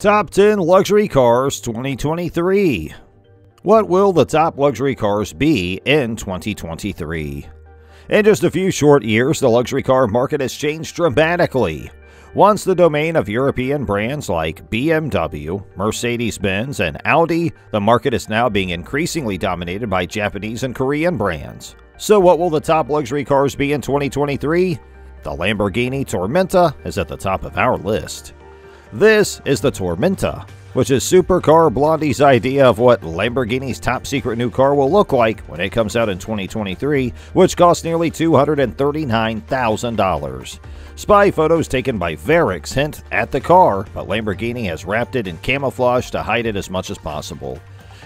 Top 10 Luxury Cars 2023. What will the top luxury cars be in 2023? In just a few short years, the luxury car market has changed dramatically. Once the domain of European brands like BMW, Mercedes Benz, and Audi, the market is now being increasingly dominated by Japanese and Korean brands. So, what will the top luxury cars be in 2023? The Lamborghini Tormenta is at the top of our list. This is the Tormenta, which is Supercar Blondie's idea of what Lamborghini's top secret new car will look like when it comes out in 2023, which costs nearly $239,000. Spy photos taken by Varryx hint at the car, but Lamborghini has wrapped it in camouflage to hide it as much as possible.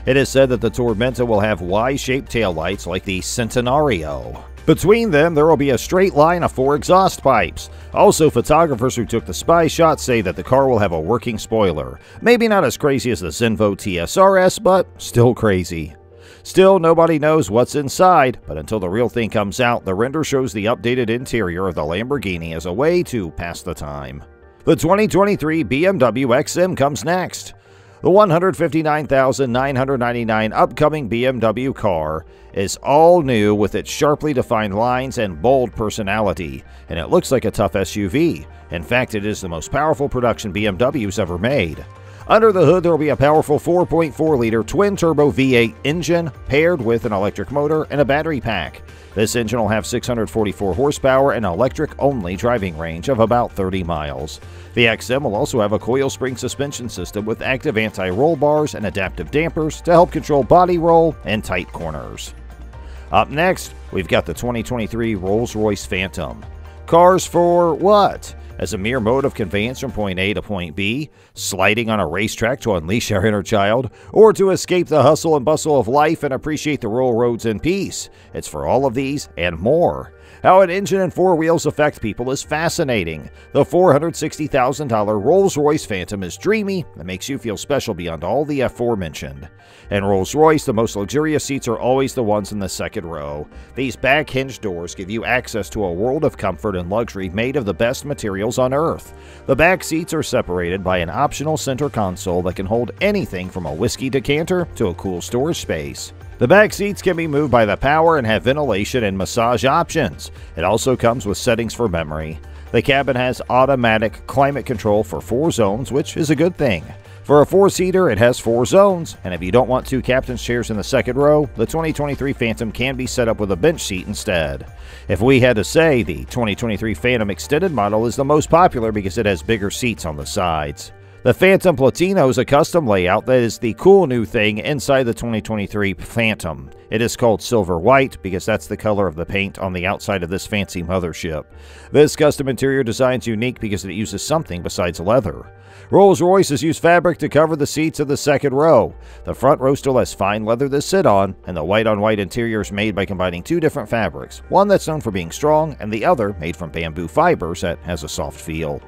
It is said that the Tormenta will have Y-shaped taillights like the Centenario. Between them, there will be a straight line of four exhaust pipes. Also, photographers who took the spy shot say that the car will have a working spoiler. Maybe not as crazy as the Zenvo TSRS, but still crazy. Still, nobody knows what's inside, but until the real thing comes out, the render shows the updated interior of the Lamborghini as a way to pass the time. The 2023 BMW XM comes next. The 159,999 upcoming BMW car is all new with its sharply defined lines and bold personality, and it looks like a tough SUV. In fact, it is the most powerful production BMW's ever made. Under the hood, there will be a powerful 4.4 liter twin turbo V8 engine paired with an electric motor and a battery pack. This engine will have 644 horsepower and electric only driving range of about 30 miles. The XM will also have a coil spring suspension system with active anti roll bars and adaptive dampers to help control body roll and tight corners. Up next, we've got the 2023 Rolls Royce Phantom. Cars for what? As a mere mode of conveyance from point A to point B, sliding on a racetrack to unleash our inner child, or to escape the hustle and bustle of life and appreciate the rural roads in peace. It's for all of these and more. How an engine and four wheels affect people is fascinating. The $460,000 Rolls Royce Phantom is dreamy and makes you feel special beyond all the aforementioned. In Rolls Royce, the most luxurious seats are always the ones in the second row. These back hinged doors give you access to a world of comfort and luxury made of the best materials on earth. The back seats are separated by an optional center console that can hold anything from a whiskey decanter to a cool storage space. The back seats can be moved by the power and have ventilation and massage options. It also comes with settings for memory. The cabin has automatic climate control for four zones, which is a good thing. For a four seater, it has four zones, and if you don't want two captain's chairs in the second row, the 2023 Phantom can be set up with a bench seat instead. If we had to say, the 2023 Phantom Extended model is the most popular because it has bigger seats on the sides. The Phantom Platino is a custom layout that is the cool new thing inside the 2023 Phantom. It is called Silver White because that's the color of the paint on the outside of this fancy mothership. This custom interior design is unique because it uses something besides leather. Rolls-Royce has used fabric to cover the seats of the second row. The front row still has fine leather to sit on, and the white-on-white interior is made by combining two different fabrics, one that's known for being strong and the other made from bamboo fibers that has a soft feel.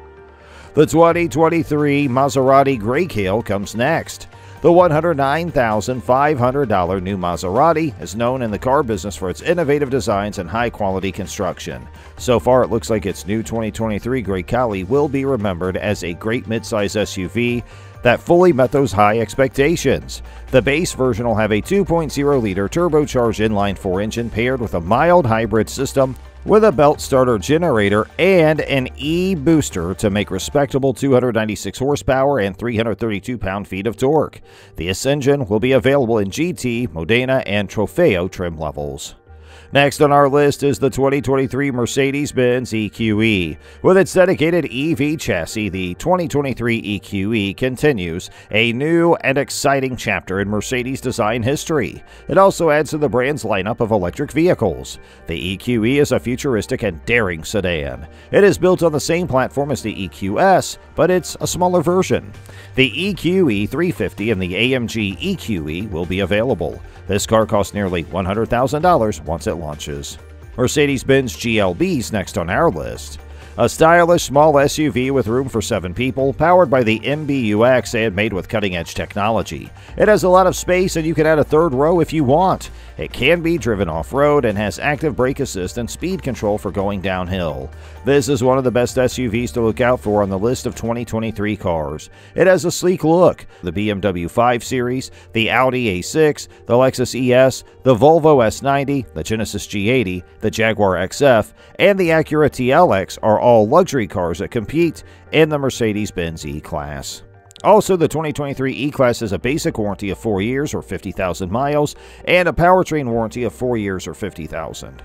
The 2023 Maserati Grecale comes next. The $109,500 new Maserati is known in the car business for its innovative designs and high quality construction. So far, it looks like its new 2023 Grecale will be remembered as a great midsize SUV that fully met those high expectations. The base version will have a 2.0 liter turbocharged inline 4 engine paired with a mild hybrid system with a belt starter generator and an E booster to make respectable 296 horsepower and 332 pound feet of torque. This engine will be available in GT, Modena, and Trofeo trim levels. Next on our list is the 2023 Mercedes Benz EQE. With its dedicated EV chassis, the 2023 EQE continues a new and exciting chapter in Mercedes design history. It also adds to the brand's lineup of electric vehicles. The EQE is a futuristic and daring sedan. It is built on the same platform as the EQS, but it's a smaller version. The EQE 350 and the AMG EQE will be available. This car costs nearly $100,000 once it launches. Mercedes Benz GLB's next on our list. A stylish small SUV with room for seven people, powered by the MBUX and made with cutting edge technology. It has a lot of space and you can add a third row if you want. It can be driven off road and has active brake assist and speed control for going downhill. This is one of the best SUVs to look out for on the list of 2023 cars. It has a sleek look. The BMW 5 Series, the Audi A6, the Lexus ES, the Volvo S90, the Genesis G80, the Jaguar XF, and the Acura TLX are all luxury cars that compete in the Mercedes Benz E Class. Also, the 2023 E Class has a basic warranty of 4 years or 50,000 miles and a powertrain warranty of 4 years or 50,000.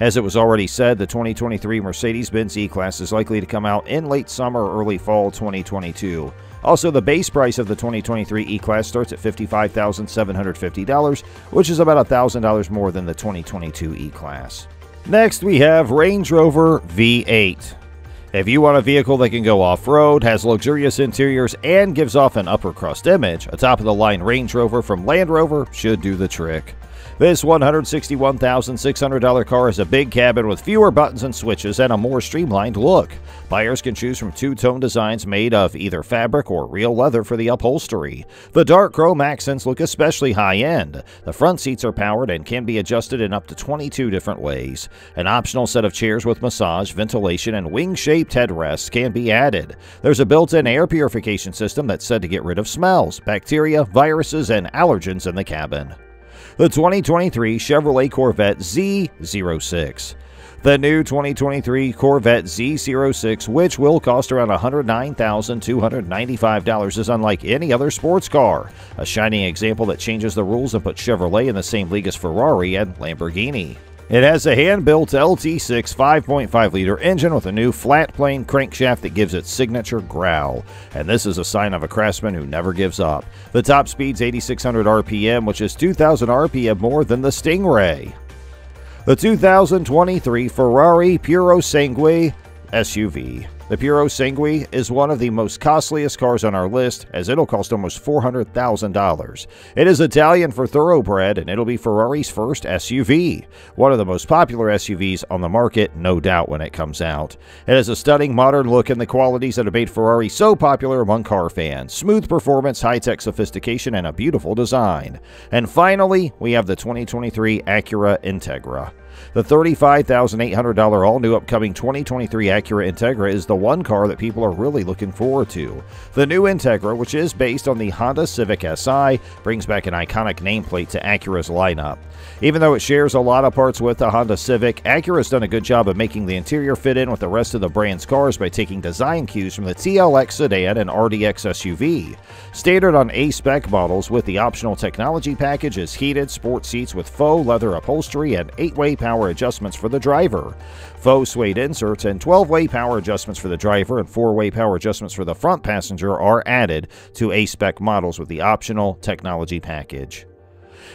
As it was already said, the 2023 Mercedes Benz E Class is likely to come out in late summer or early fall 2022. Also, the base price of the 2023 E Class starts at $55,750, which is about $1,000 more than the 2022 E Class. Next, we have Range Rover V8. If you want a vehicle that can go off road, has luxurious interiors, and gives off an upper crust image, a top of the line Range Rover from Land Rover should do the trick. This $161,600 car is a big cabin with fewer buttons and switches and a more streamlined look. Buyers can choose from two-tone designs made of either fabric or real leather for the upholstery. The dark chrome accents look especially high-end. The front seats are powered and can be adjusted in up to 22 different ways. An optional set of chairs with massage, ventilation, and wing-shaped headrests can be added. There's a built-in air purification system that's said to get rid of smells, bacteria, viruses, and allergens in the cabin the 2023 Chevrolet Corvette Z06. The new 2023 Corvette Z06, which will cost around $109,295, is unlike any other sports car. A shining example that changes the rules and puts Chevrolet in the same league as Ferrari and Lamborghini. It has a hand-built LT6 5.5 liter engine with a new flat plane crankshaft that gives its signature growl, and this is a sign of a craftsman who never gives up. The top speed's 8600 RPM, which is 2000 RPM more than the Stingray. The 2023 Ferrari Purosangue SUV. The Purosangue is one of the most costliest cars on our list, as it'll cost almost $400,000. It is Italian for thoroughbred, and it'll be Ferrari's first SUV. One of the most popular SUVs on the market, no doubt, when it comes out. It has a stunning modern look and the qualities that have made Ferrari so popular among car fans smooth performance, high tech sophistication, and a beautiful design. And finally, we have the 2023 Acura Integra. The $35,800 all new upcoming 2023 Acura Integra is the one car that people are really looking forward to. The new Integra, which is based on the Honda Civic Si, brings back an iconic nameplate to Acura's lineup. Even though it shares a lot of parts with the Honda Civic, Acura has done a good job of making the interior fit in with the rest of the brand's cars by taking design cues from the TLX sedan and RDX SUV. Standard on A-spec models with the optional technology package is heated sport seats with faux leather upholstery and 8-way power adjustments for the driver. Faux suede inserts and 12-way power adjustments for the driver and 4-way power adjustments for the front passenger are added to A-spec models with the optional technology package.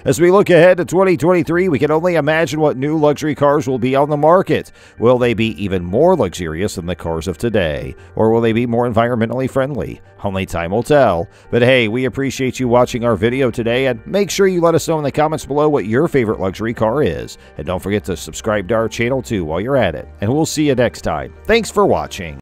As we look ahead to 2023, we can only imagine what new luxury cars will be on the market. Will they be even more luxurious than the cars of today? Or will they be more environmentally friendly? Only time will tell. But hey, we appreciate you watching our video today, and make sure you let us know in the comments below what your favorite luxury car is. And don't forget to subscribe to our channel too while you're at it. And we'll see you next time. Thanks for watching.